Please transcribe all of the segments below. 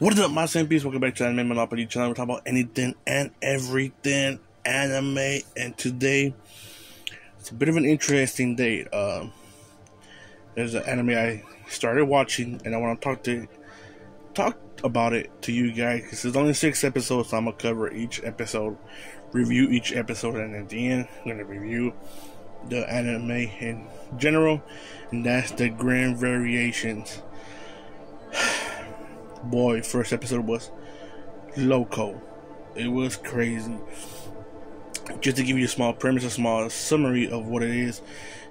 What is up, my peace? Welcome back to Anime Monopoly channel. We're talking about anything and everything anime, and today it's a bit of an interesting day. Um, there's an anime I started watching, and I want to talk to talk about it to you guys because there's only six episodes, so I'm gonna cover each episode, review each episode, and at the end, I'm gonna review the anime in general, and that's the Grimm Variations boy, first episode was loco. It was crazy. Just to give you a small premise, a small summary of what it is,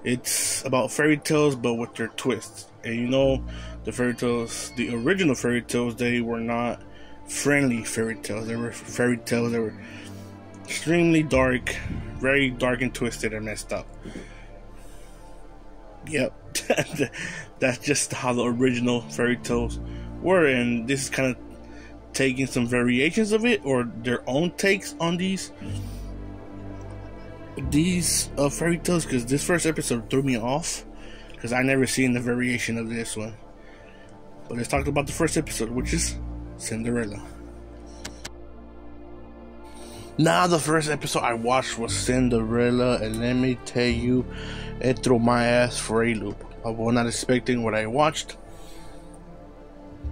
it's about fairy tales but with their twists. And you know, the fairy tales, the original fairy tales, they were not friendly fairy tales. They were fairy tales that were extremely dark, very dark and twisted and messed up. Yep, that's just how the original fairy tales were, and this is kind of taking some variations of it or their own takes on these these uh, fairy tales. Because this first episode threw me off because I never seen the variation of this one. But let's talk about the first episode, which is Cinderella. Now, the first episode I watched was Cinderella, and let me tell you, it threw my ass for a loop. I was not expecting what I watched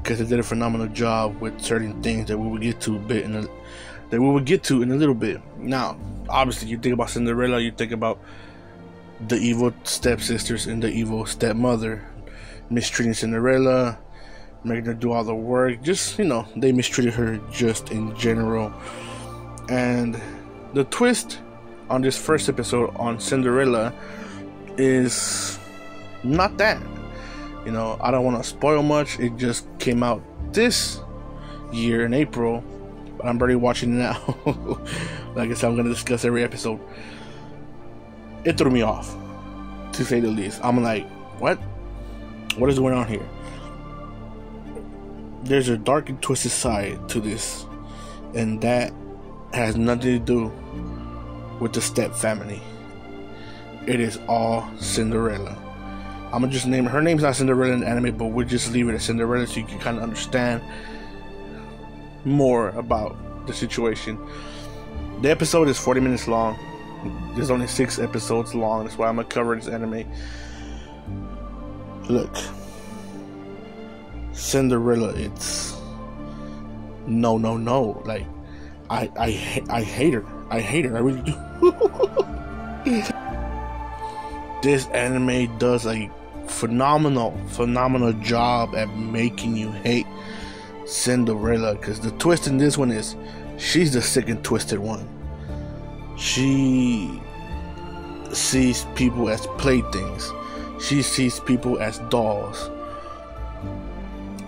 because they did a phenomenal job with certain things that we will get to a bit in a, that we will get to in a little bit. Now, obviously, you think about Cinderella, you think about the evil stepsisters and the evil stepmother mistreating Cinderella, making her do all the work. Just you know, they mistreated her just in general. And the twist on this first episode on Cinderella is not that. You know, I don't want to spoil much. It just came out this year in April, but I'm already watching it now. like I said, I'm going to discuss every episode. It threw me off, to say the least. I'm like, what? What is going on here? There's a dark and twisted side to this, and that has nothing to do with the step family. It is all Cinderella. I'm gonna just name her. Name's not Cinderella in anime, but we'll just leave it as Cinderella so you can kind of understand more about the situation. The episode is 40 minutes long. There's only six episodes long. That's why I'm gonna cover this anime. Look, Cinderella. It's no, no, no. Like, I, I, I hate her. I hate her. I really do. this anime does a phenomenal, phenomenal job at making you hate Cinderella. Because the twist in this one is she's the sick and twisted one. She sees people as playthings. She sees people as dolls.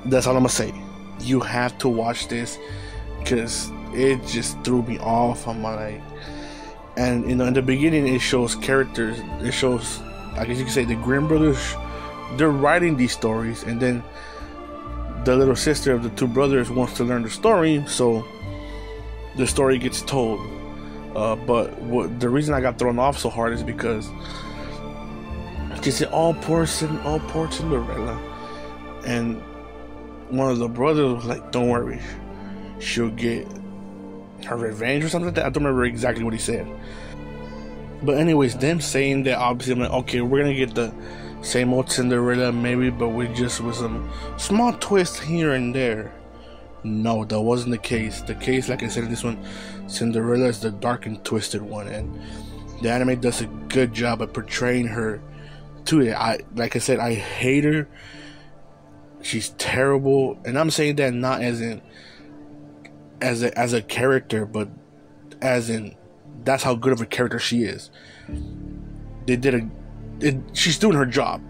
That's all I'm gonna say. You have to watch this because it just threw me off. I'm like, and you know, in the beginning, it shows characters. It shows, I guess you could say, the Grimm brothers they're writing these stories, and then the little sister of the two brothers wants to learn the story, so the story gets told. Uh, but what the reason I got thrown off so hard is because she said, "All poor Cin- all poor Cinderella," and one of the brothers was like, "Don't worry, she'll get her revenge or something like that." I don't remember exactly what he said. But anyways, them saying that obviously, I'm like, okay, we're gonna get the same old Cinderella, maybe, but with just with some small twists here and there. No, that wasn't the case. The case, like I said, this one, Cinderella is the dark and twisted one, and the anime does a good job of portraying her to it. I, like I said, I hate her. She's terrible, and I'm saying that not as in as a as a character, but as in that's how good of a character she is. They did a it, she's doing her job.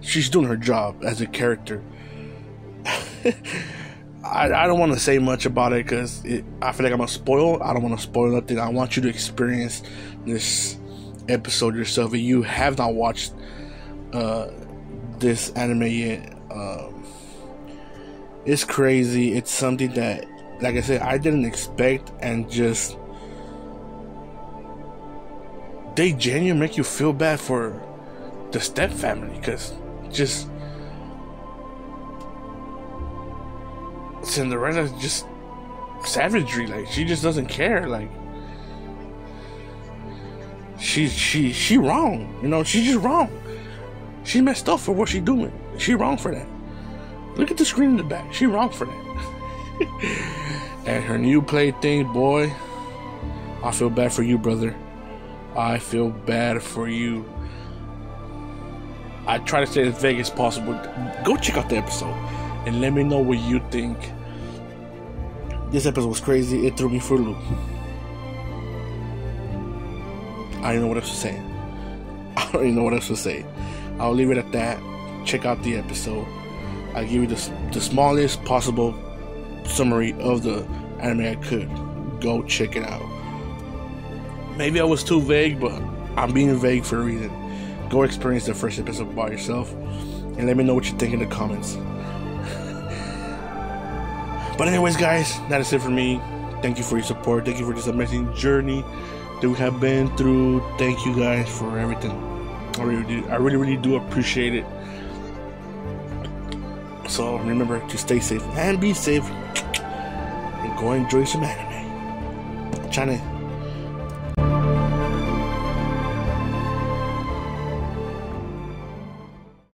She's doing her job as a character. I, I don't want to say much about it because I feel like I'm gonna spoil. I don't want to spoil nothing. I want you to experience this episode yourself. If you have not watched uh, this anime yet, um, it's crazy. It's something that, like I said, I didn't expect, and just they genuinely make you feel bad for the step family because just Cinderella's just savagery. Like she just doesn't care. Like she she she wrong. You know, she's just wrong. She messed up for what she doing. She wrong for that. Look at the screen in the back. She wrong for that. and her new plaything, boy. I feel bad for you, brother. I feel bad for you. I try to stay as vague as possible. Go check out the episode and let me know what you think. This episode was crazy. It threw me for a loop. I don't know what else to say. I don't even know what else to say. I'll leave it at that. Check out the episode. I'll give you the, the smallest possible summary of the anime I could. Go check it out. Maybe I was too vague, but I'm being vague for a reason. Go experience the first episode by yourself and let me know what you think in the comments. but, anyways, guys, that is it for me. Thank you for your support. Thank you for this amazing journey that we have been through. Thank you guys for everything. I really, I really, really do appreciate it. So remember to stay safe and be safe and go enjoy some anime. Chane.